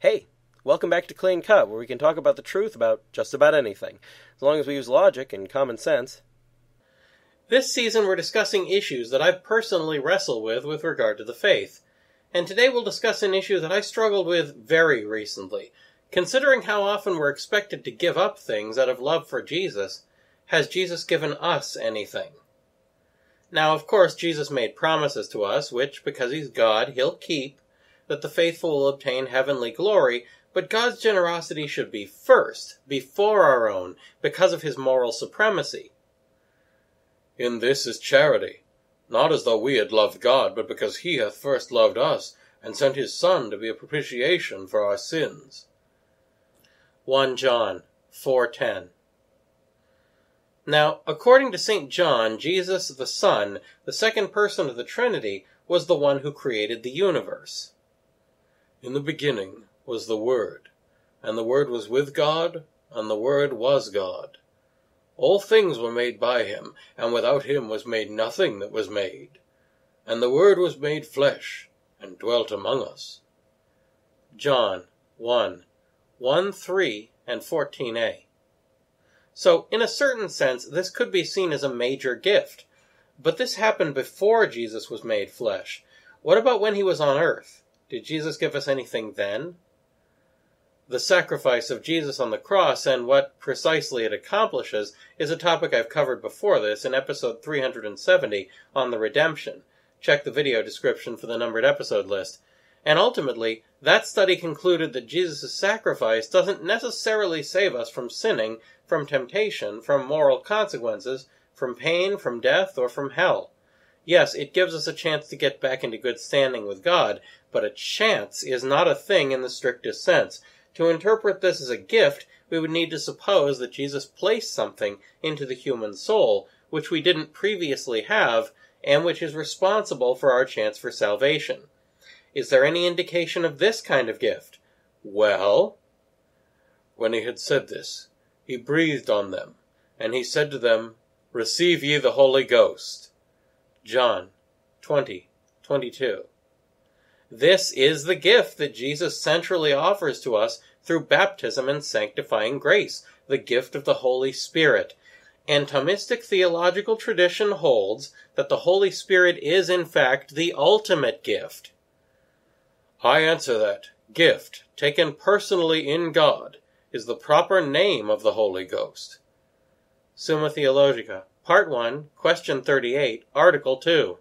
Hey, welcome back to Clean Cut, where we can talk about the truth about just about anything, as long as we use logic and common sense. This season, we're discussing issues that I've personally wrestled with with regard to the faith. And today we'll discuss an issue that I struggled with very recently. Considering how often we're expected to give up things out of love for Jesus, has Jesus given us anything? Now, of course, Jesus made promises to us, which, because he's God, he'll keep, that the faithful will obtain heavenly glory, but God's generosity should be first, before our own, because of his moral supremacy. In this is charity, not as though we had loved God, but because he hath first loved us, and sent his Son to be a propitiation for our sins. 1 John 4:10 Now, according to St. John, Jesus the Son, the second person of the Trinity, was the one who created the universe. In the beginning was the Word, and the Word was with God, and the Word was God. All things were made by him, and without him was made nothing that was made. And the Word was made flesh, and dwelt among us. John 1 1 3 and 14a. So, in a certain sense, this could be seen as a major gift. But this happened before Jesus was made flesh. What about when he was on earth? Did Jesus give us anything then? The sacrifice of Jesus on the cross and what precisely it accomplishes is a topic I've covered before this in episode 370 on the redemption. Check the video description for the numbered episode list. And ultimately, that study concluded that Jesus' sacrifice doesn't necessarily save us from sinning, from temptation, from moral consequences, from pain, from death, or from hell. Yes, it gives us a chance to get back into good standing with God, but a chance is not a thing in the strictest sense. To interpret this as a gift, we would need to suppose that Jesus placed something into the human soul, which we didn't previously have, and which is responsible for our chance for salvation. Is there any indication of this kind of gift? Well, when he had said this, he breathed on them, and he said to them, Receive ye the Holy Ghost. John 20, 22. This is the gift that Jesus centrally offers to us through baptism and sanctifying grace, the gift of the Holy Spirit. And Thomistic theological tradition holds that the Holy Spirit is in fact the ultimate gift. I answer that gift, taken personally in God, is the proper name of the Holy Ghost. Summa Theologica Part 1, Question 38, Article 2.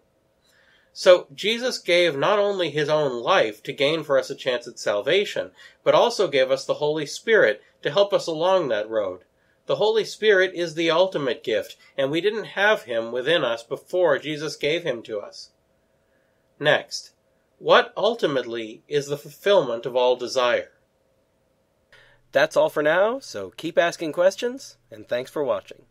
So, Jesus gave not only his own life to gain for us a chance at salvation, but also gave us the Holy Spirit to help us along that road. The Holy Spirit is the ultimate gift, and we didn't have him within us before Jesus gave him to us. Next, what ultimately is the fulfillment of all desire? That's all for now, so keep asking questions, and thanks for watching.